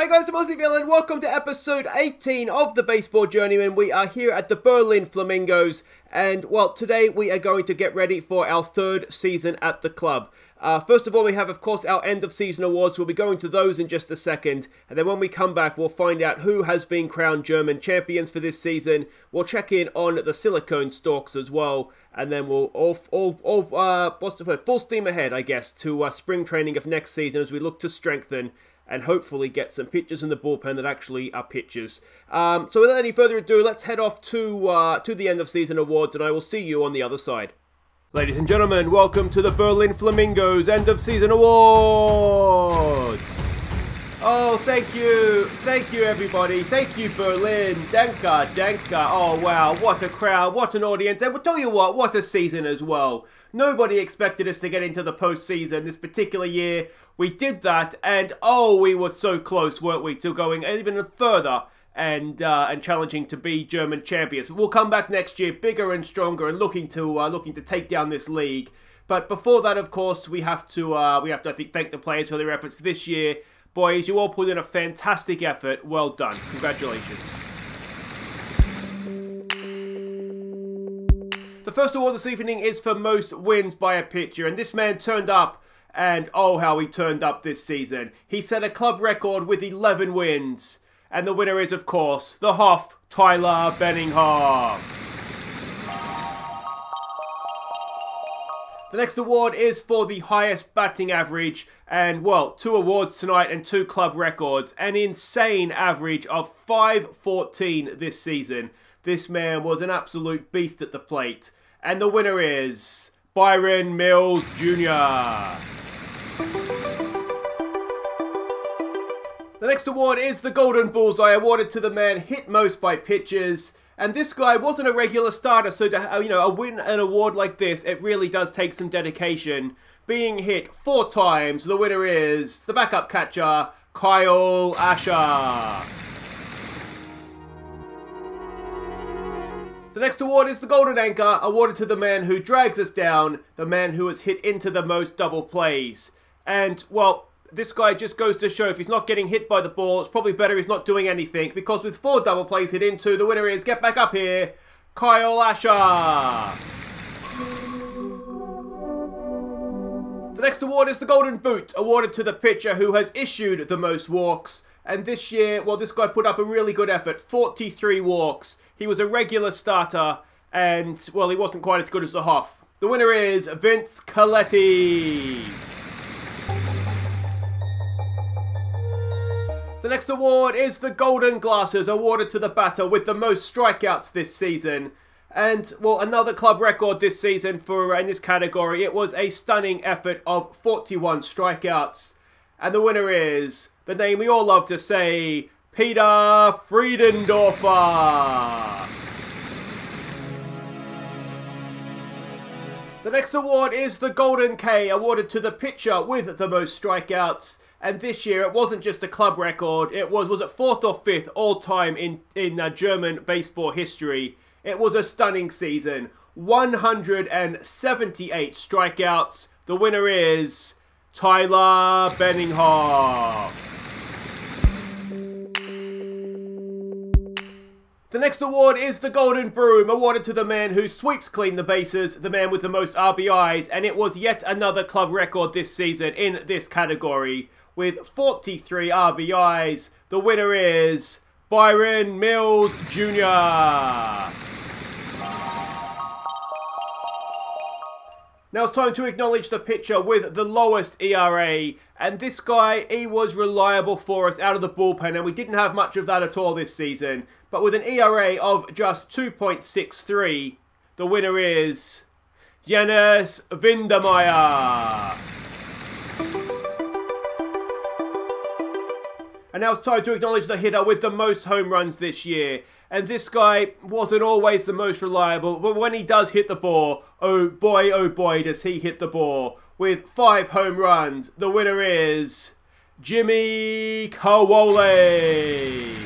Hi guys, I'm Villain. Welcome to episode 18 of the Baseball Journeyman. We are here at the Berlin Flamingos, and well, today we are going to get ready for our third season at the club. Uh, first of all, we have, of course, our end of season awards. We'll be going to those in just a second, and then when we come back, we'll find out who has been crowned German champions for this season. We'll check in on the silicone Storks as well, and then we'll all, all, all uh, what's? Full steam ahead, I guess, to uh, spring training of next season as we look to strengthen and hopefully get some pitchers in the bullpen that actually are pitchers. Um, so without any further ado, let's head off to uh, to the end of season awards, and I will see you on the other side. Ladies and gentlemen, welcome to the Berlin Flamingos end of season awards. Oh, thank you, thank you, everybody. Thank you, Berlin. Danke, danke. Oh wow, what a crowd, what an audience, and we'll tell you what, what a season as well. Nobody expected us to get into the postseason this particular year. We did that, and oh, we were so close, weren't we, to going even further and uh, and challenging to be German champions. But we'll come back next year, bigger and stronger, and looking to uh, looking to take down this league. But before that, of course, we have to uh, we have to I think thank the players for their efforts this year. Boys, you all put in a fantastic effort. Well done. Congratulations. The first award this evening is for most wins by a pitcher, and this man turned up, and oh how he turned up this season. He set a club record with 11 wins, and the winner is, of course, the Hoff, Tyler Benninghoff. The next award is for the highest batting average, and well, two awards tonight and two club records. An insane average of 514 this season. This man was an absolute beast at the plate. And the winner is Byron Mills Jr. The next award is the Golden Bullseye, awarded to the man hit most by pitchers. And this guy wasn't a regular starter, so to uh, you know, win an award like this, it really does take some dedication. Being hit four times, the winner is the backup catcher, Kyle Ascher. The next award is the Golden Anchor, awarded to the man who drags us down, the man who has hit into the most double plays. And, well, this guy just goes to show if he's not getting hit by the ball, it's probably better he's not doing anything, because with four double plays hit into, the winner is, get back up here, Kyle Ascher. The next award is the Golden Boot, awarded to the pitcher who has issued the most walks. And this year, well, this guy put up a really good effort, 43 walks. He was a regular starter, and, well, he wasn't quite as good as the Hoff. The winner is Vince Coletti. The next award is the Golden Glasses, awarded to the batter with the most strikeouts this season. And, well, another club record this season for uh, in this category. It was a stunning effort of 41 strikeouts. And the winner is the name we all love to say, Peter Freundorfer. The next award is the Golden K, awarded to the pitcher with the most strikeouts. And this year, it wasn't just a club record. It was, was it fourth or fifth all-time in, in uh, German baseball history. It was a stunning season. 178 strikeouts. The winner is Tyler Benninghoff. The next award is the Golden Broom, awarded to the man who sweeps clean the bases, the man with the most RBIs, and it was yet another club record this season in this category. With 43 RBIs, the winner is Byron Mills Jr. Now it's time to acknowledge the pitcher with the lowest ERA. And this guy, he was reliable for us out of the bullpen, and we didn't have much of that at all this season. But with an ERA of just 2.63, the winner is Jens Wedemeyer. And now it's time to acknowledge the hitter with the most home runs this year. And this guy wasn't always the most reliable, but when he does hit the ball, oh boy, oh boy, does he hit the ball. With five home runs, the winner is Jimmy Kolawole.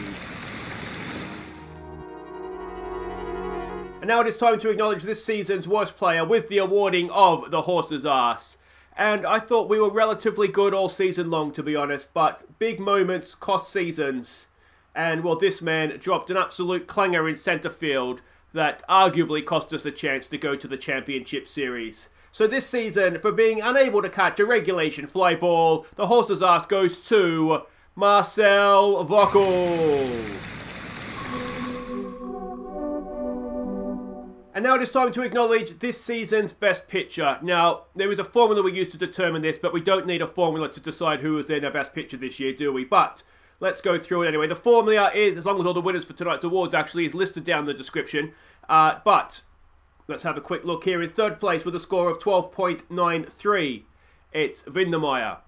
And now it is time to acknowledge this season's worst player with the awarding of the horse's ass. And I thought we were relatively good all season long, to be honest. But big moments cost seasons. And, well, this man dropped an absolute clanger in centre field that arguably cost us a chance to go to the Championship Series. So this season, for being unable to catch a regulation fly ball, the horse's ass goes to Marcel Vockel. And now it is time to acknowledge this season's best pitcher. Now, there is a formula we used to determine this, but we don't need a formula to decide who was in our best pitcher this year, do we? But let's go through it anyway. The formula is, as long as all the winners for tonight's awards actually is listed down in the description. Uh, but let's have a quick look here. In third place with a score of 12.93, it's Wedemeyer.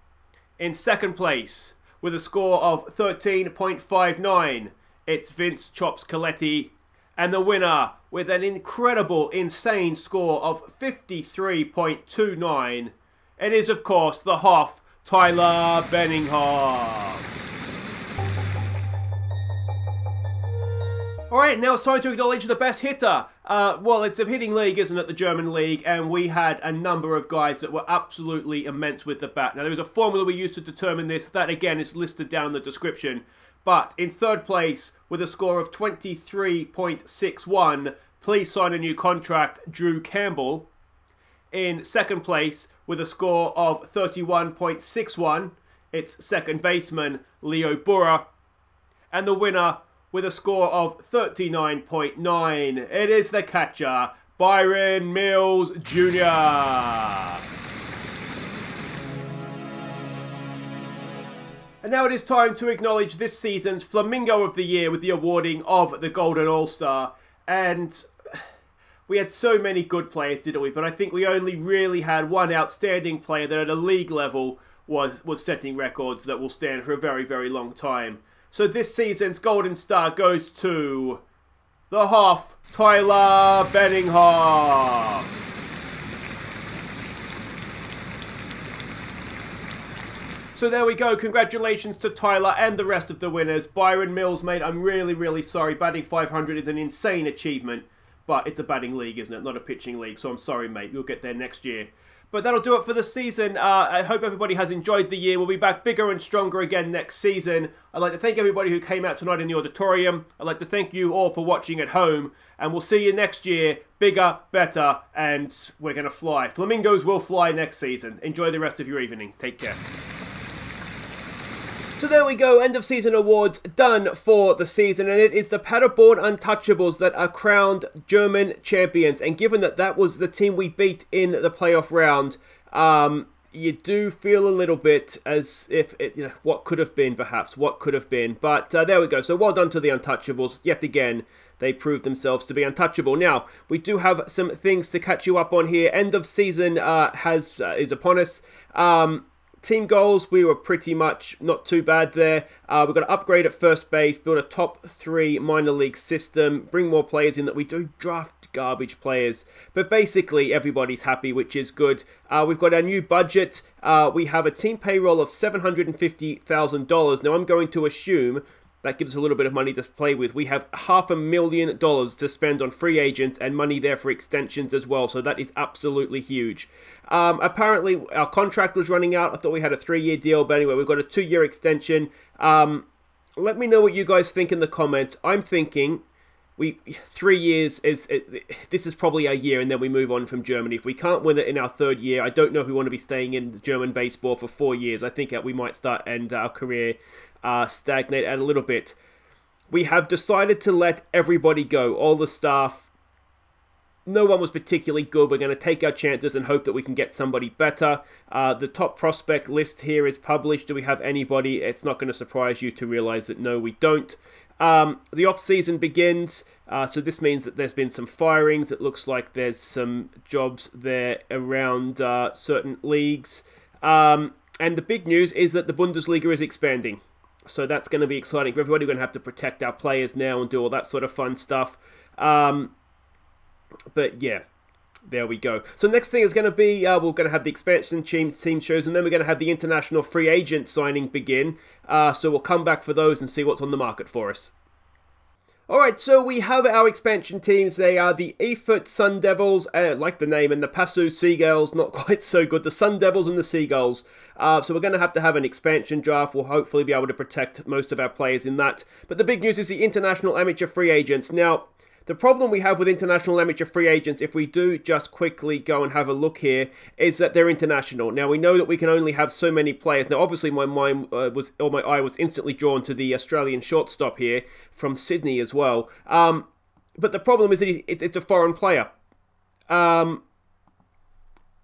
In second place with a score of 13.59, it's Vince Chops Coletti and the winner with an incredible, insane score of 53.29. It is, of course, the Hoff, Tyler Benninghoff. Alright, now it's time to acknowledge the best hitter. Uh, well, it's a hitting league, isn't it, the German league, and we had a number of guys that were absolutely immense with the bat. Now, there was a formula we used to determine this. That, again, is listed down in the description. But in third place, with a score of 23.61, please sign a new contract, Drew Campbell. In second place, with a score of 31.61, it's second baseman, Leo Burra. And the winner, with a score of 39.9, it is the catcher, Byron Mills Jr. And now it is time to acknowledge this season's Flamingo of the Year with the awarding of the Golden All-Star. And we had so many good players, didn't we? But I think we only really had one outstanding player that at a league level was, was setting records that will stand for a very, very long time. So this season's Golden Star goes to the Hoff, Tyler Benninghoff. So there we go. Congratulations to Tyler and the rest of the winners. Byron Mills, mate, I'm really, really sorry. Batting 500 is an insane achievement. But it's a batting league, isn't it? Not a pitching league. So I'm sorry, mate. You'll get there next year. But that'll do it for the season. Uh, I hope everybody has enjoyed the year. We'll be back bigger and stronger again next season. I'd like to thank everybody who came out tonight in the auditorium. I'd like to thank you all for watching at home. And we'll see you next year, bigger, better, and we're going to fly. Flamingos will fly next season. Enjoy the rest of your evening. Take care. So there we go, end of season awards done for the season, and it is the Paderborn Untouchables that are crowned German champions. And given that that was the team we beat in the playoff round, um, you do feel a little bit as if it, you know, what could have been, perhaps, what could have been. But uh, there we go. So well done to the Untouchables. Yet again, they proved themselves to be untouchable. Now, we do have some things to catch you up on here. End of season uh, has uh, is upon us. Um, Team goals, we were pretty much not too bad there. Uh, we've got to upgrade at first base, build a top three minor league system, bring more players in that we do draft garbage players. But basically, everybody's happy, which is good. Uh, we've got our new budget. Uh, we have a team payroll of $750,000. Now, I'm going to assume that gives us a little bit of money to play with. We have half a million dollars to spend on free agents and money there for extensions as well, so that is absolutely huge. Um, apparently, our contract was running out. I thought we had a three-year deal, but anyway, we've got a two-year extension. Um, let me know what you guys think in the comments. I'm thinking we three years is it, this is probably our year, and then we move on from Germany. If we can't win it in our third year, I don't know if we want to be staying in German baseball for four years. I think we might start end our career uh, stagnate out a little bit. We have decided to let everybody go, all the staff. No one was particularly good. We're going to take our chances and hope that we can get somebody better. Uh, the top prospect list here is published. Do we have anybody? It's not going to surprise you to realize that no, we don't. Um, the off season begins, uh, so this means that there's been some firings. It looks like there's some jobs there around uh, certain leagues. Um, and the big news is that the Bundesliga is expanding. So that's going to be exciting for everybody. We're going to have to protect our players now and do all that sort of fun stuff. Um, but yeah, there we go. So next thing is going to be uh, we're going to have the expansion team team shows, and then we're going to have the international free agent signing begin. Uh, so we'll come back for those and see what's on the market for us. Alright, so we have our expansion teams. They are the Erfurt Sun Devils, uh, like the name, and the Passau Seagulls, not quite so good. The Sun Devils and the Seagulls. Uh, so we're going to have to have an expansion draft. We'll hopefully be able to protect most of our players in that. But the big news is the international amateur free agents. Now, the problem we have with international amateur free agents, if we do just quickly go and have a look here, is that they're international. Now we know that we can only have so many players. Now, obviously, my mind uh, was, or my eye was instantly drawn to the Australian shortstop here from Sydney as well. Um, but the problem is that it, it's a foreign player. Um,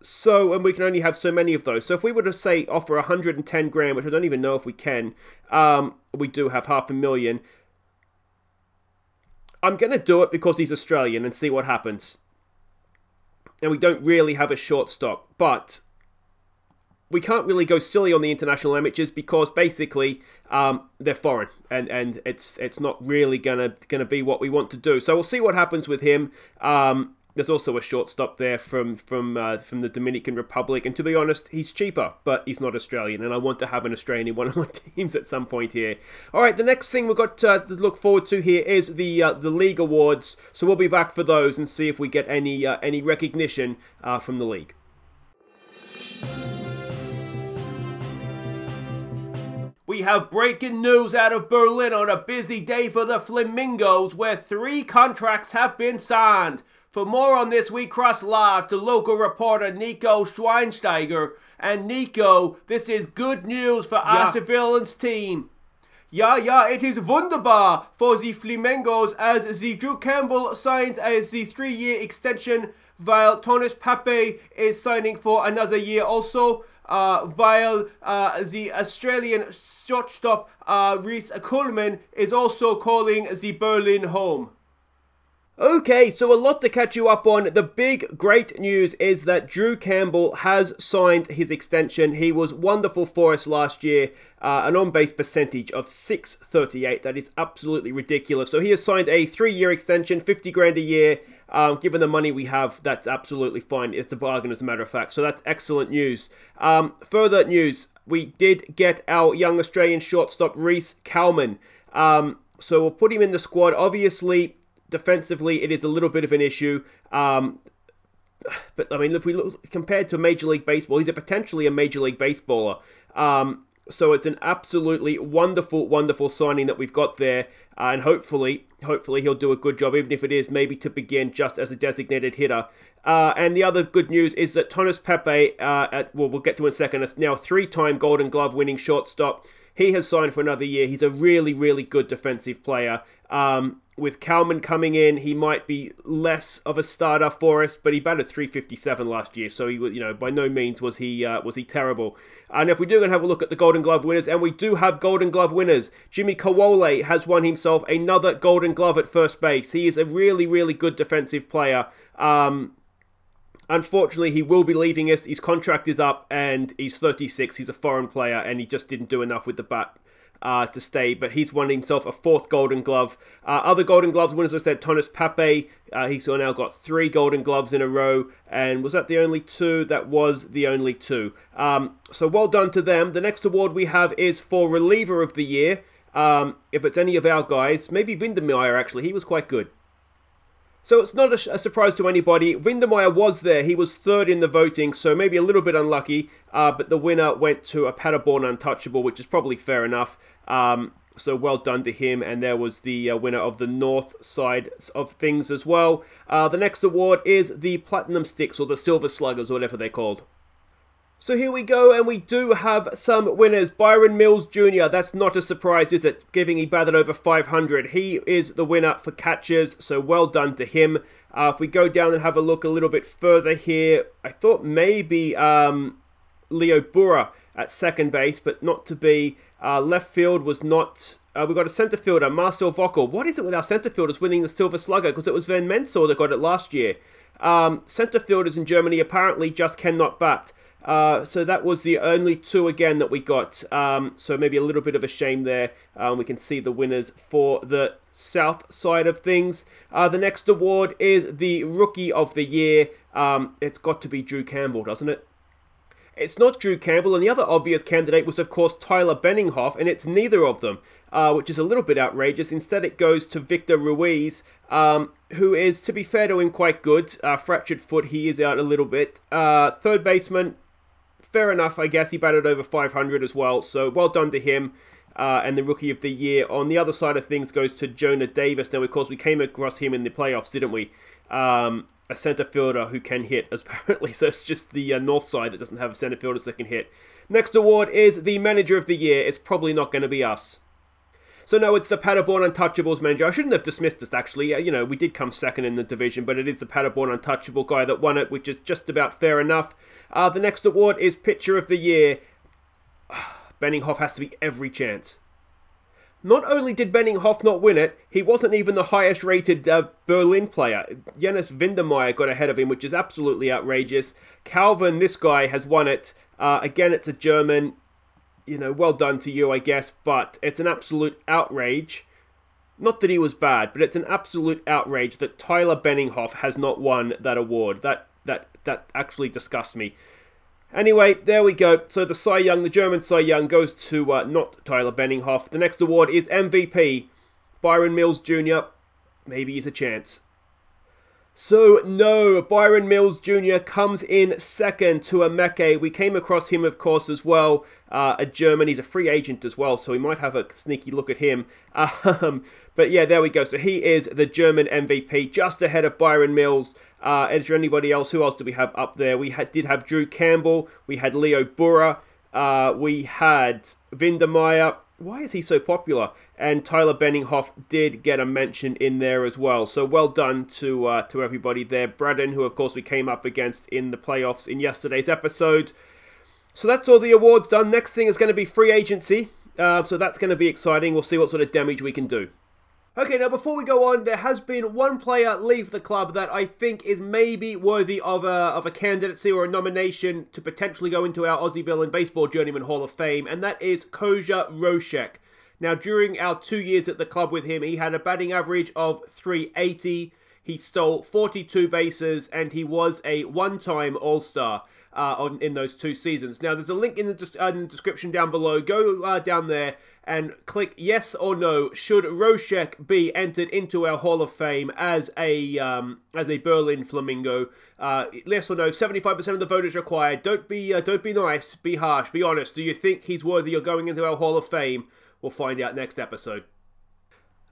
so, and we can only have so many of those. So, if we were to say offer 110 grand, which I don't even know if we can, um, we do have half a million. I'm going to do it because he's Australian and see what happens. And we don't really have a shortstop, but we can't really go silly on the international amateurs because basically um, they're foreign and, and it's it's not really gonna gonna be what we want to do. So we'll see what happens with him. Um, there's also a shortstop there from from uh, from the Dominican Republic, and to be honest, he's cheaper, but he's not Australian, and I want to have an Australian in one of my teams at some point here. All right, the next thing we've got uh, to look forward to here is the uh, the league awards, so we'll be back for those and see if we get any uh, any recognition uh, from the league. We have breaking news out of Berlin on a busy day for the Flamingos, where three contracts have been signed. For more on this, we cross live to local reporter Nico Schweinsteiger. And Nico, this is good news for yeah. Villains team. Yeah, yeah, it is wunderbar for the Flamingos as the Drew Campbell signs as the three-year extension while Thomas Pape is signing for another year also. Uh, while uh, the Australian shortstop uh, Reese Coleman is also calling the Berlin home. Okay, so a lot to catch you up on. The big, great news is that Drew Campbell has signed his extension. He was wonderful for us last year, uh, an on base percentage of 638. That is absolutely ridiculous. So he has signed a three year extension, 50 grand a year. Um, given the money we have, that's absolutely fine. It's a bargain, as a matter of fact. So that's excellent news. Um, further news we did get our young Australian shortstop, Reese Kalman. Um, so we'll put him in the squad. Obviously, defensively, it is a little bit of an issue. Um, but I mean, if we look compared to Major League Baseball, he's a potentially a Major League Baseballer. Um, so it's an absolutely wonderful, wonderful signing that we've got there, uh, and hopefully, hopefully he'll do a good job, even if it is maybe to begin just as a designated hitter. Uh, and the other good news is that Thomas Pepe, uh, at, well, we'll get to in a second, now three-time Golden Glove winning shortstop. He has signed for another year. He's a really, really good defensive player. Um, with Kalman coming in, he might be less of a starter for us, but he batted 357 last year, so he was, you know, by no means was he uh, was he terrible. And if we do have a look at the Golden Glove winners, and we do have Golden Glove winners, Jimmy Kolawole has won himself another Golden Glove at first base. He is a really, really good defensive player. Um, unfortunately, he will be leaving us. His contract is up, and he's 36. He's a foreign player, and he just didn't do enough with the bat uh, to stay, but he's won himself a fourth Golden Glove. Uh, other Golden Gloves winners, I said, Thomas Pape. Uh, he's now got three Golden Gloves in a row, and was that the only two? That was the only two. Um, so well done to them. The next award we have is for Reliever of the Year. Um, if it's any of our guys, maybe Wedemeyer actually, he was quite good. So it's not a, a, surprise to anybody. Wedemeyer was there. He was third in the voting, so maybe a little bit unlucky. Uh, but the winner went to a Paderborn Untouchable, which is probably fair enough. Um, so well done to him. And there was the uh, winner of the north side of things as well. Uh, the next award is the Platinum Sticks or the Silver Sluggers, or whatever they're called. So here we go, and we do have some winners. Byron Mills Jr., that's not a surprise, is it? Giving he batted over 500. He is the winner for catches, so well done to him. Uh, if we go down and have a look a little bit further here, I thought maybe um, Leo Burra at second base, but not to be. Uh, left field was not. Uh, we got a centre fielder, Marcel Vockel. What is it with our centre fielders winning the Silver Slugger? Because it was Van Mensel that got it last year. Um, centre fielders in Germany apparently just cannot bat. Uh, so that was the only two again that we got. Um, so maybe a little bit of a shame there. Um, we can see the winners for the south side of things. Uh, the next award is the Rookie of the Year. Um, it's got to be Drew Campbell, doesn't it? It's not Drew Campbell, and the other obvious candidate was, of course, Tyler Benninghoff, and it's neither of them, uh, which is a little bit outrageous. Instead, it goes to Victor Ruiz, um, who is, to be fair to him, quite good. Uh, fractured foot, he is out a little bit. Uh, third baseman, fair enough, I guess. He batted over 500 as well, so well done to him. Uh, and the Rookie of the Year. On the other side of things goes to Jonah Davis. Now, of course, we came across him in the playoffs, didn't we? Um, a centre fielder who can hit, apparently. So it's just the uh, north side that doesn't have centre fielders that can hit. Next award is the Manager of the Year. It's probably not going to be us. So no, it's the Paderborn Untouchables manager. I shouldn't have dismissed this actually. You know, we did come second in the division, but it is the Paderborn Untouchable guy that won it, which is just about fair enough. Uh, the next award is Pitcher of the Year. Benninghoff has to be every chance. Not only did Benninghoff not win it, he wasn't even the highest rated uh, Berlin player. Jonas Wedemeyer got ahead of him, which is absolutely outrageous. Calvin, this guy, has won it. Uh, again, it's a German. You know, well done to you, I guess, but it's an absolute outrage. Not that he was bad, but it's an absolute outrage that Tyler Benninghoff has not won that award. That that that actually disgusts me. Anyway, there we go. So the Cy Young, the German Cy Young, goes to uh, not Tyler Benninghoff. The next award is MVP. Byron Mills Jr. Maybe he's a chance. So, no, Byron Mills Jr. comes in second to Ameke. We came across him, of course, as well. Uh, a German. He's a free agent as well, so we might have a sneaky look at him. Um, but yeah, there we go. So he is the German MVP, just ahead of Byron Mills. Uh, is there anybody else? Who else do we have up there? We had, did have Drew Campbell. We had Leo Burra. Uh, we had Wedemeyer why is he so popular? And Tyler Benninghoff did get a mention in there as well. So well done to uh, to everybody there. Braden, who of course we came up against in the playoffs in yesterday's episode. So that's all the awards done. Next thing is going to be free agency. Uh, so that's going to be exciting. We'll see what sort of damage we can do. Okay, now before we go on, there has been one player leave the club that I think is maybe worthy of a, of a candidacy or a nomination to potentially go into our Aussie Villain Baseball Journeyman Hall of Fame, and that is Koja Vocek. Now, during our two years at the club with him, he had a batting average of 380. He stole 42 bases, and he was a one-time All-Star uh, on, in those two seasons. Now, there's a link in the, uh, in the description down below. Go uh, down there and click yes or no. Should Vocek be entered into our Hall of Fame as a um, as a Berlin Flamingo? Uh, yes or no. Seventy-five percent of the voters required. Don't be uh, don't be nice. Be harsh. Be honest. Do you think he's worthy of going into our Hall of Fame? We'll find out next episode.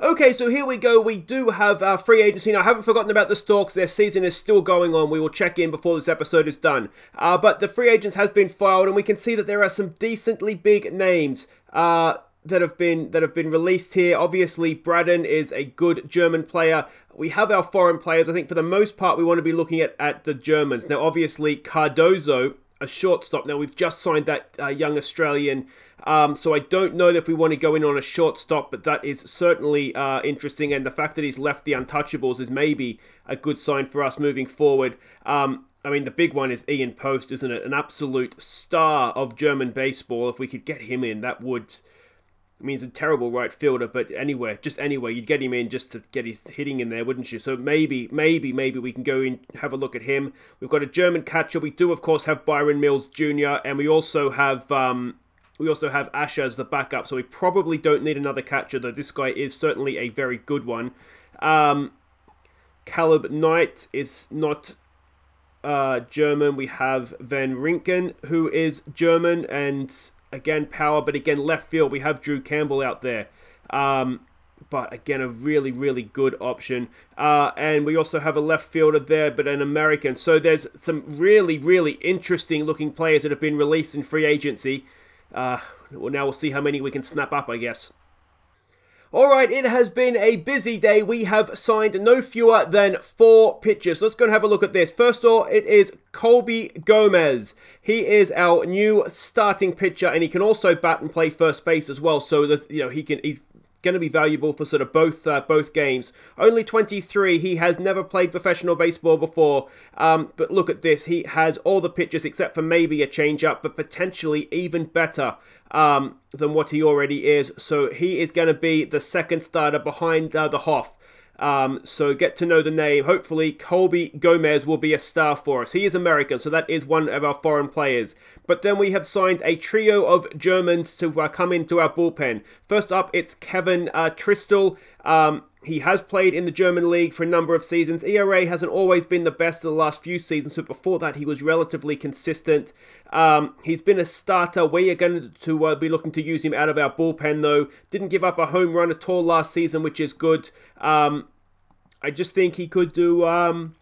Okay, so here we go. We do have our free agency. Now, I haven't forgotten about the Storks. Their season is still going on. We will check in before this episode is done. Uh, but the free agents has been filed, and we can see that there are some decently big names. Uh, that have been that have been released here. Obviously, Braden is a good German player. We have our foreign players. I think for the most part, we want to be looking at, at the Germans. Now, obviously, Cardozo, a shortstop. Now, we've just signed that uh, young Australian um, so I don't know if we want to go in on a shortstop, but that is certainly uh, interesting. And the fact that he's left the Untouchables is maybe a good sign for us moving forward. Um, I mean, the big one is Ian Post, isn't it? An absolute star of German baseball. If we could get him in, that would. I mean, he's a terrible right fielder, but anywhere, just anywhere, you'd get him in just to get his hitting in there, wouldn't you? So maybe, maybe, maybe we can go in, have a look at him. We've got a German catcher. We do, of course, have Byron Mills Jr., and we also have um, we also have Ascher as the backup, so we probably don't need another catcher, though this guy is certainly a very good one. Um, Caleb Knight is not uh, German. We have Van Rinken, who is German, and again, power, but again, left field, we have Drew Campbell out there. Um, but again, a really, really good option. Uh, and we also have a left fielder there, but an American. So there's some really, really interesting looking players that have been released in free agency. Uh, well, now we'll see how many we can snap up, I guess. Alright, it has been a busy day. We have signed no fewer than four pitchers. Let's go and have a look at this. First of all, it is Colby Gomez. He is our new starting pitcher, and he can also bat and play first base as well. So, you know, he can he's going to be valuable for sort of both uh, both games. Only 23. He has never played professional baseball before. Um, but look at this. He has all the pitches except for maybe a changeup, but potentially even better um, than what he already is. So he is going to be the second starter behind uh, the Hoff. Um, so get to know the name. Hopefully, Colby Gomez will be a star for us. He is American, so that is one of our foreign players. But then we have signed a trio of Germans to uh, come into our bullpen. First up, it's Kevin uh, Tristel. Um, he has played in the German league for a number of seasons. ERA hasn't always been the best of the last few seasons, but before that he was relatively consistent. Um, he's been a starter. We are going to uh, be looking to use him out of our bullpen, though. Didn't give up a home run at all last season, which is good. Um, I just think he could do um,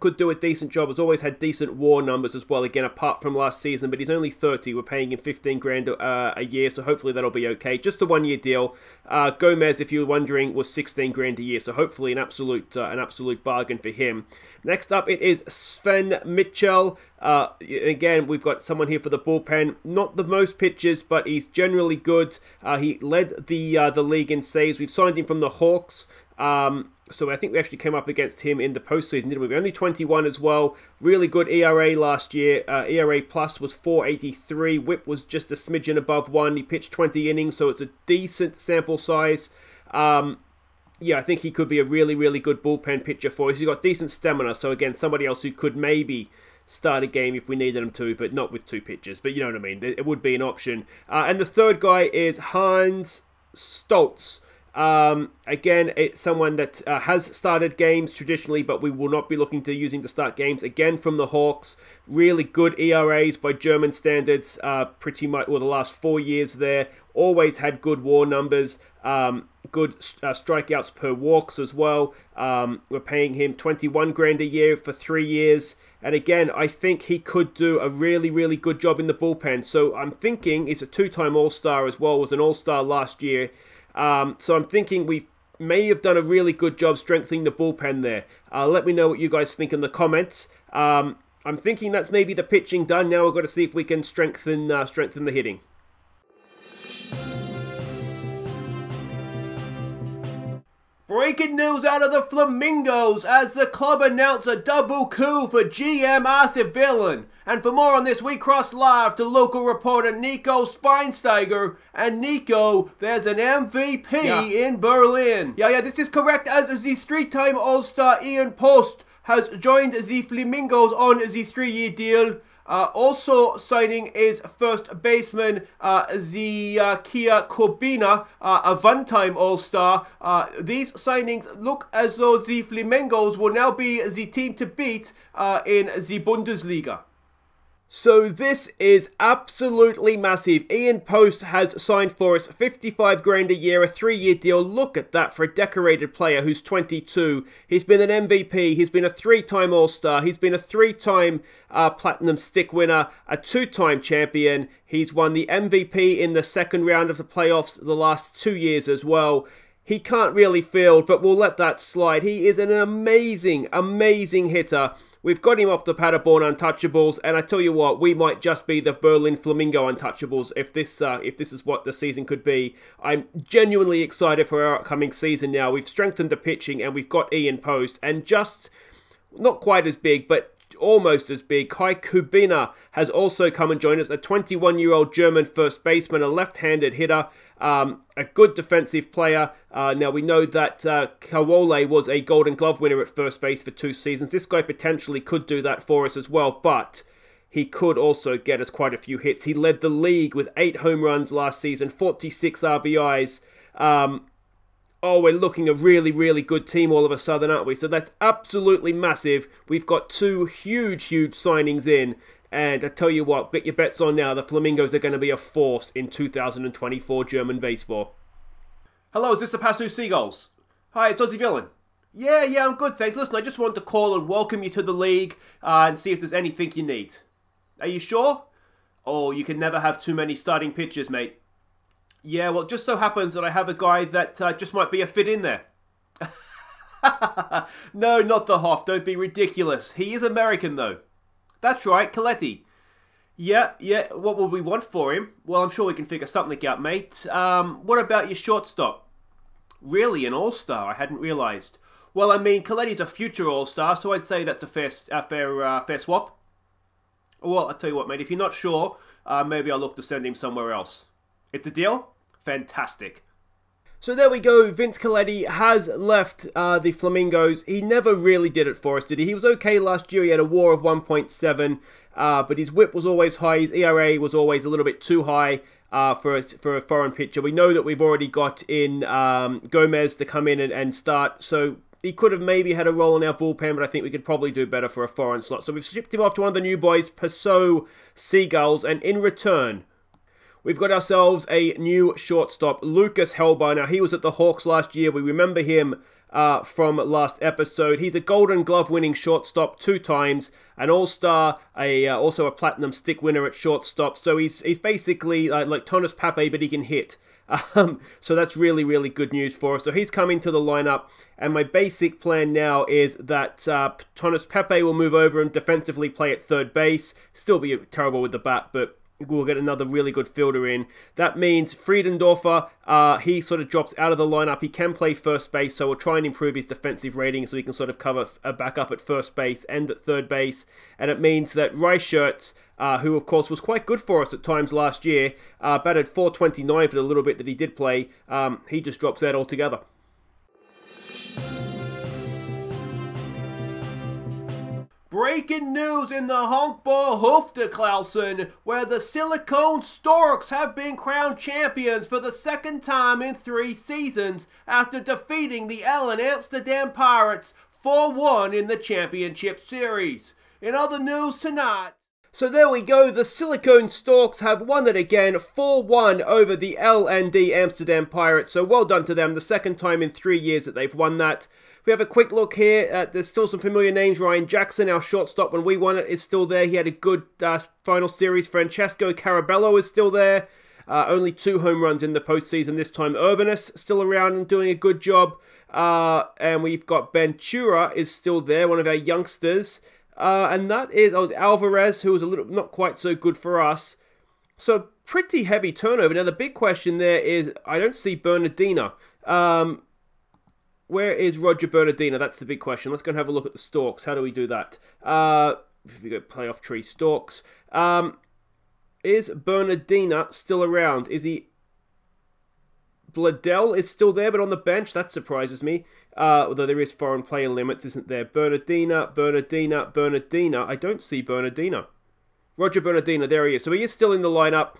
could do a decent job. Has always had decent WAR numbers as well. Again, apart from last season, but he's only 30. We're paying him 15 grand uh, a year, so hopefully that'll be okay. Just a one-year deal. Uh, Gomez, if you're wondering, was 16 grand a year, so hopefully an absolute uh, an absolute bargain for him. Next up, it is Sven Mitchell. Uh, again, we've got someone here for the bullpen. Not the most pitches, but he's generally good. Uh, he led the uh, the league in saves. We've signed him from the Hawks. Um, so I think we actually came up against him in the postseason, didn't we? Only 21 as well. Really good ERA last year. Uh, ERA plus was 483. Whip was just a smidgen above one. He pitched 20 innings, so it's a decent sample size. Um, yeah, I think he could be a really, really good bullpen pitcher for us. He's got decent stamina, so again, somebody else who could maybe start a game if we needed him to, but not with two pitchers. But you know what I mean? It would be an option. Uh, and the third guy is Hans Stoltz. Um, again, it's someone that uh, has started games traditionally, but we will not be looking to using to start games. Again, from the Hawks, really good ERAs by German standards, uh, pretty much, well, the last four years there. Always had good WAR numbers, um, good uh, strikeouts per walks as well. Um, we're paying him 21 grand a year for three years. And again, I think he could do a really, really good job in the bullpen. So I'm thinking he's a two time All Star as well, was an All Star last year. Um, so I'm thinking we may have done a really good job strengthening the bullpen there. Uh, let me know what you guys think in the comments. Um, I'm thinking that's maybe the pitching done. Now we've got to see if we can strengthen uh, strengthen the hitting. Breaking news out of the Flamingos as the club announce a double coup for GM Arsene Villain. And for more on this, we cross live to local reporter Nico Schweinsteiger. And Nico, there's an MVP yeah. in Berlin. Yeah, yeah, this is correct as the three-time All-Star Ian Post has joined the Flamingos on the three-year deal. Uh, also signing is first baseman uh, Kia Corbina, uh, a one-time All-Star. Uh, these signings look as though the Flamingos will now be the team to beat uh, in the Bundesliga. So this is absolutely massive. Ian Post has signed for us 55 grand a year, a three-year deal. Look at that for a decorated player who's 22. He's been an MVP. He's been a three-time All-Star. He's been a three-time uh, Platinum Stick winner, a two-time champion. He's won the MVP in the second round of the playoffs the last two years as well. He can't really field, but we'll let that slide. He is an amazing, amazing hitter. We've got him off the Paderborn Untouchables, and I tell you what, we might just be the Berlin Flamingo Untouchables if this uh, if this is what the season could be. I'm genuinely excited for our upcoming season now. We've strengthened the pitching, and we've got Ian Post, and just not quite as big, but almost as big. Kai Kubina has also come and joined us, a 21 year old German first baseman, a left handed hitter, um, a good defensive player. Uh, now, we know that uh, Kolawole was a Golden Glove winner at first base for two seasons. This guy potentially could do that for us as well, but he could also get us quite a few hits. He led the league with eight home runs last season, 46 RBIs. Um, oh, we're looking a really, really good team all of a sudden, aren't we? So that's absolutely massive. We've got two huge, huge signings in. And I tell you what, get your bets on now. The Flamingos are going to be a force in 2024 German baseball. Hello, is this the Passau Seagulls? Hi, it's Aussie Villain. Yeah, yeah, I'm good, thanks. Listen, I just wanted to call and welcome you to the league uh, and see if there's anything you need. Are you sure? Oh, you can never have too many starting pitchers, mate. Yeah, well, it just so happens that I have a guy that uh, just might be a fit in there. no, not the Hoff. Don't be ridiculous. He is American, though. That's right, Coletti. Yeah, yeah. What would we want for him? Well, I'm sure we can figure something out, mate. Um, what about your shortstop? Really, an all-star? I hadn't realised. Well, I mean, Coletti's a future all-star, so I'd say that's a fair, a fair, uh, fair swap. Well, I'll tell you what, mate. If you're not sure, uh, maybe I'll look to send him somewhere else. It's a deal? Fantastic. So there we go. Vince Coletti has left uh, the Flamingos. He never really did it for us, did he? He was okay last year. He had a WAR of 1.7, uh, but his WHIP was always high. His ERA was always a little bit too high uh, for a, for a foreign pitcher. We know that we've already got in um, Gomez to come in and, and start. So he could have maybe had a role in our bullpen, but I think we could probably do better for a foreign slot. So we've shipped him off to one of the new boys, Passau Seagulls, and in return, we've got ourselves a new shortstop, Lucas Helber. Now, he was at the Hawks last year. We remember him uh, from last episode. He's a Golden Glove winning shortstop two times, an All Star, a uh, also a Platinum Stick winner at shortstop. So he's he's basically uh, like Thomas Pape, but he can hit. Um, so that's really, really good news for us. So he's coming to the lineup, and my basic plan now is that uh, Pepe will move over and defensively play at third base. Still be terrible with the bat, but we'll get another really good fielder in. That means Freundorfer, uh, he sort of drops out of the lineup. He can play first base, so we'll try and improve his defensive rating so he can sort of cover a backup at first base and at third base. And it means that Reichertz, uh, who of course was quite good for us at times last year, uh, batted 429 for the little bit that he did play, um, he just drops out altogether. Breaking news in the Honkbal Hoofdklasse, where the Silicone Storks have been crowned champions for the second time in three seasons after defeating the Ellen Amsterdam Pirates 4-1 in the championship series. In other news tonight, so there we go, the Silicone Storks have won it again, 4-1 over the LND Amsterdam Pirates, so well done to them, the second time in three years that they've won that. We have a quick look here. Uh, there's still some familiar names. Ryan Jackson, our shortstop when we won it, is still there. He had a good uh, final series. Francesco Carabello is still there. Uh, only two home runs in the postseason this time. Urbanus still around and doing a good job. Uh, and we've got Ventura is still there, one of our youngsters. Uh, and that is Alvarez, who was a little not quite so good for us. So pretty heavy turnover. Now the big question there is I don't see Bernardina. Um, where is Roger Bernardino? That's the big question. Let's go and have a look at the Storks. How do we do that? Uh, if we go playoff tree Storks. Um, is Bernardina still around? Is he... Bladell is still there, but on the bench. That surprises me. Uh, although there is foreign player limits, isn't there? Bernardina, Bernardina, Bernardina. I don't see Bernardina. Roger Bernardina, there he is. So he is still in the lineup.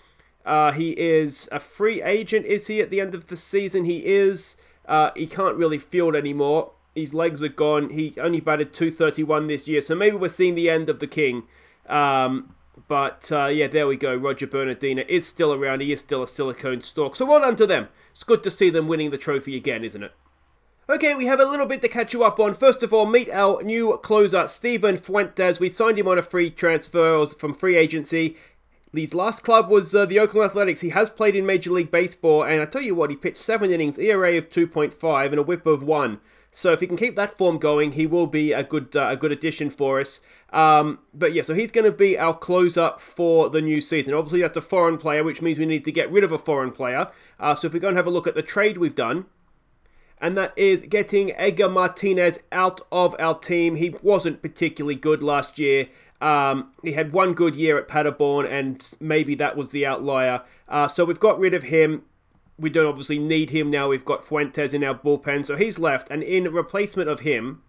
Uh, he is a free agent, is he, at the end of the season? He is... Uh, he can't really field anymore. His legs are gone. He only batted 231 this year, so maybe we're seeing the end of the king. Um, but uh, yeah, there we go. Roger Bernardina is still around. He is still a silicone Stork. So well done to them. It's good to see them winning the trophy again, isn't it? Okay, we have a little bit to catch you up on. First of all, meet our new closer, Stephen Fuentes. We signed him on a free transfer from free agency. His last club was uh, the Oakland Athletics. He has played in Major League Baseball, and I tell you what, he pitched seven innings, ERA of 2.5, and a WHIP of one. So if he can keep that form going, he will be a good uh, a good addition for us. Um, but yeah, so he's going to be our closer for the new season. Obviously, that's a foreign player, which means we need to get rid of a foreign player. Uh, so if we go and have a look at the trade we've done, and that is getting Edgar Martinez out of our team. He wasn't particularly good last year. Um, he had one good year at Paderborn, and maybe that was the outlier. Uh, so we've got rid of him. We don't obviously need him now. We've got Fuentes in our bullpen, so he's left. And in replacement of him,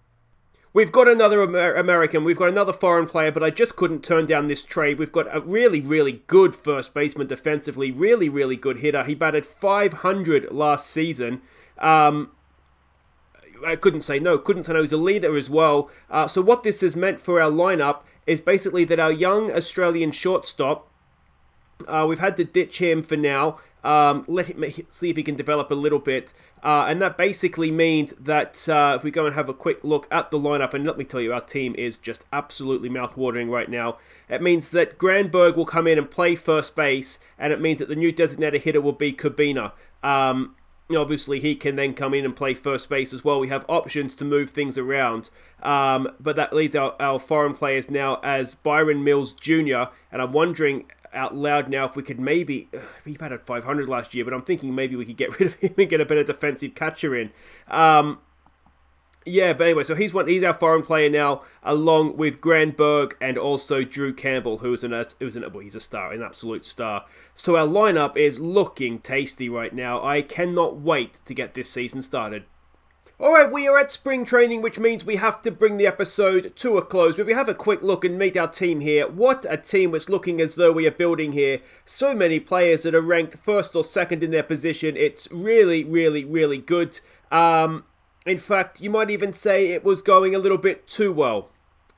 we've got another Amer- American. We've got another foreign player, but I just couldn't turn down this trade. We've got a really, really good first baseman defensively. Really, really good hitter. He batted 500 last season. Um, I couldn't say no. Couldn't say no. He's a leader as well. Uh, so what this has meant for our lineup is basically that our young Australian shortstop, uh, we've had to ditch him for now. Um, let him see if he can develop a little bit, uh, and that basically means that uh, if we go and have a quick look at the lineup, and let me tell you, our team is just absolutely mouth-watering right now. It means that Granberg will come in and play first base, and it means that the new designated hitter will be Cabina. Um, obviously he can then come in and play first base as well. We have options to move things around. Um, but that leads our, our foreign players now as Byron Mills Jr. And I'm wondering out loud now if we could maybe he batted 500 last year, but I'm thinking maybe we could get rid of him and get a better defensive catcher in. Um, Yeah, but anyway, so he's one. He's our foreign player now, along with Granberg and also Drew Campbell, who's an who's an well, he's a star, an absolute star. So our lineup is looking tasty right now. I cannot wait to get this season started. Alright, we are at spring training, which means we have to bring the episode to a close. But we have a quick look and meet our team here. What a team it's looking as though we are building here. So many players that are ranked first or second in their position. It's really, really, really good. Um, in fact, you might even say it was going a little bit too well.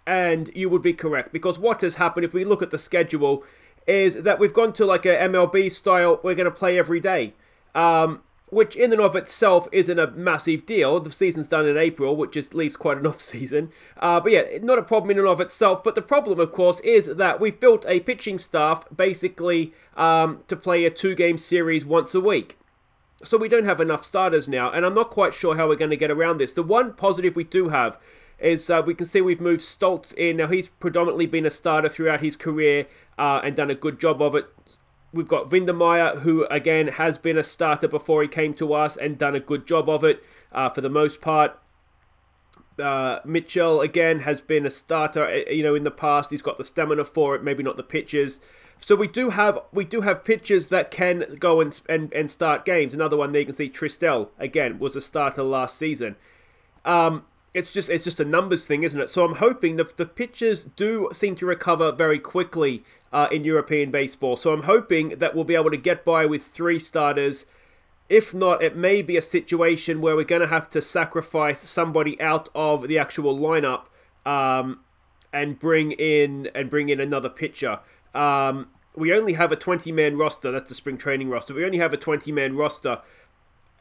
And you would be correct, because what has happened, if we look at the schedule, is that we've gone to like a MLB style, we're going to play every day. Um, which in and of itself isn't a massive deal. The season's done in April, which just leaves quite an off season. Uh, but yeah, not a problem in and of itself. But the problem, of course, is that we've built a pitching staff basically um, to play a two game series once a week. So we don't have enough starters now, and I'm not quite sure how we're going to get around this. The one positive we do have is uh, we can see we've moved Stoltz in. Now, he's predominantly been a starter throughout his career uh, and done a good job of it. We've got Wedemeyer, who again has been a starter before he came to us and done a good job of it uh, for the most part. Uh, Mitchell again has been a starter, uh, you know, in the past. He's got the stamina for it, maybe not the pitches. So we do have we do have pitchers that can go and and, and start games. Another one there you can see Tristel again was a starter last season. Um, it's just it's just a numbers thing, isn't it? So I'm hoping that the pitchers do seem to recover very quickly uh, in European baseball. So I'm hoping that we'll be able to get by with three starters. If not, it may be a situation where we're going to have to sacrifice somebody out of the actual lineup um, and bring in and bring in another pitcher. Um, we only have a 20 man roster. That's the spring training roster. We only have a 20 man roster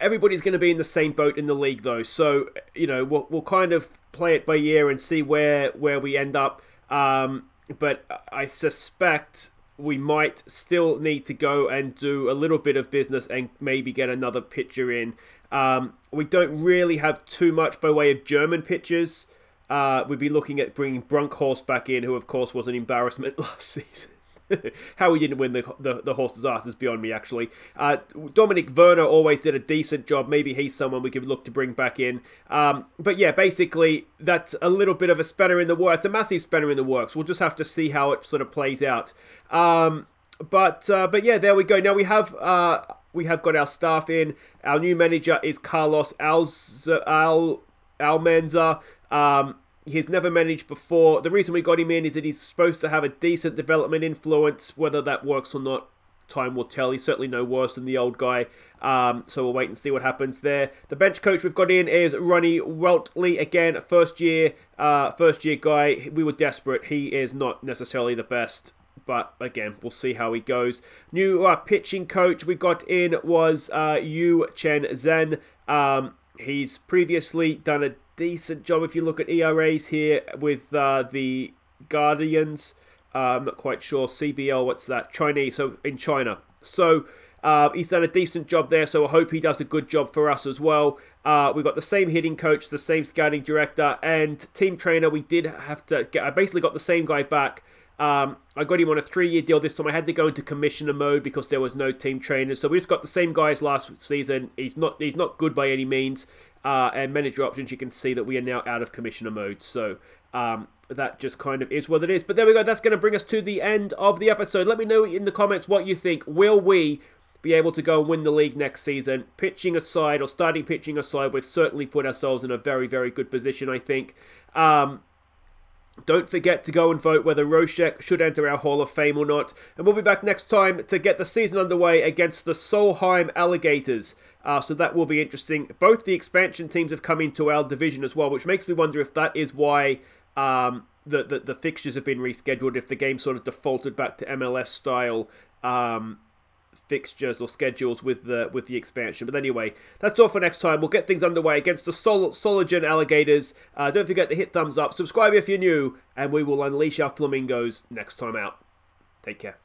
everybody's going to be in the same boat in the league though so you know we'll, we'll kind of play it by ear and see where where we end up um, but i suspect we might still need to go and do a little bit of business and maybe get another pitcher in um, we don't really have too much by way of german pitchers uh, we'd be looking at bringing Brunkhorst back in, who of course was an embarrassment last season. How he didn't win the, the, the horse's ass is beyond me, actually. Uh, Dominic Werner always did a decent job. Maybe he's someone we could look to bring back in. Um, but yeah, basically, that's a little bit of a spanner in the works. It's a massive spanner in the works. We'll just have to see how it sort of plays out. Um, but uh, but yeah, there we go. Now we have uh, we have got our staff in. Our new manager is Carlos Alz- Al Almanza. Um, he's never managed before. The reason we got him in is that he's supposed to have a decent development influence. Whether that works or not, time will tell. He's certainly no worse than the old guy. Um, so we'll wait and see what happens there. The bench coach we've got in is Ronnie Weltley. Again, first year, uh, first year guy. We were desperate. He is not necessarily the best. But again, we'll see how he goes. New uh, pitching coach we got in was uh, Yu Chen Zhen. Um, he's previously done a decent job if you look at ERAs here with uh, the Guardians. Uh, I'm not quite sure. CBL, what's that? Chinese, so in China. So uh, he's done a decent job there, so I hope he does a good job for us as well. Uh, we've got the same hitting coach, the same scouting director, and team trainer. We did have to get, I basically got the same guy back. Um, I got him on a three-year deal this time. I had to go into commissioner mode because there was no team trainers. So we just got the same guys last season. He's not he's not good by any means uh, and manager options, you can see that we are now out of commissioner mode. So um, that just kind of is what it is. But there we go. That's going to bring us to the end of the episode. Let me know in the comments what you think. Will we be able to go and win the league next season? Pitching aside, or starting pitching aside, we've certainly put ourselves in a very, very good position, I think. Um, don't forget to go and vote whether Vocek should enter our Hall of Fame or not. And we'll be back next time to get the season underway against the Solingen Alligators. Uh, so that will be interesting. Both the expansion teams have come into our division as well, which makes me wonder if that is why um, the, the, the fixtures have been rescheduled, if the game sort of defaulted back to MLS style um, fixtures or schedules with the with the expansion. But anyway, that's all for next time. We'll get things underway against the Sol- Solingen Alligators. Uh, don't forget to hit thumbs up, subscribe if you're new, and we will unleash our flamingos next time out. Take care.